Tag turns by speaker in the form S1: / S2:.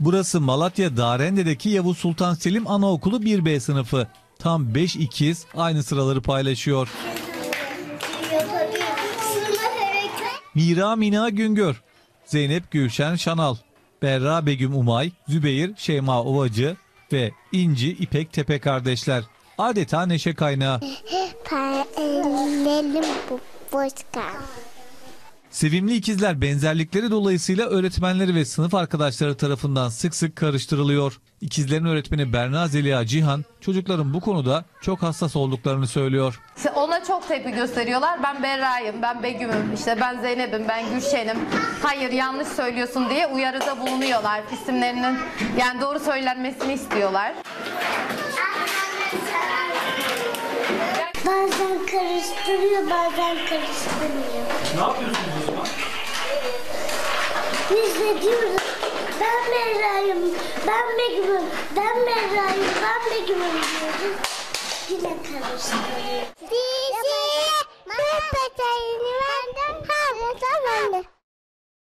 S1: Burası Malatya Darende'deki Yavuz Sultan Selim Anaokulu 1B sınıfı. Tam 5 ikiz aynı sıraları paylaşıyor. Mira Mina Güngör, Zeynep Gülşen Şanal, Berra Begüm Umay, Zübeyir Şeyma Ovacı ve İnci İpek Tepe kardeşler. Adeta neşe kaynağı.
S2: Parallelim bu boş.
S1: Sevimli ikizler benzerlikleri dolayısıyla öğretmenleri ve sınıf arkadaşları tarafından sık sık karıştırılıyor. İkizlerin öğretmeni Berna Zeliha Cihan çocukların bu konuda çok hassas olduklarını söylüyor.
S3: İşte Ona çok tepki gösteriyorlar. Ben Berra'yım, ben Begüm'üm, işte ben Zeynep'im, ben Gülşen'im. Hayır yanlış söylüyorsun diye uyarıda bulunuyorlar. İsimlerinin yani doğru söylenmesini istiyorlar.
S2: Bazen karıştırıyor, bazen karıştırmıyor.
S1: Ne yapıyorsunuz o zaman?
S2: Biz de diyoruz, ben Merra'yım, ben Begüm'üm, ben Merra'yım, ben Begüm'üm diyoruz. Yine karıştırıyor. Dizi, bu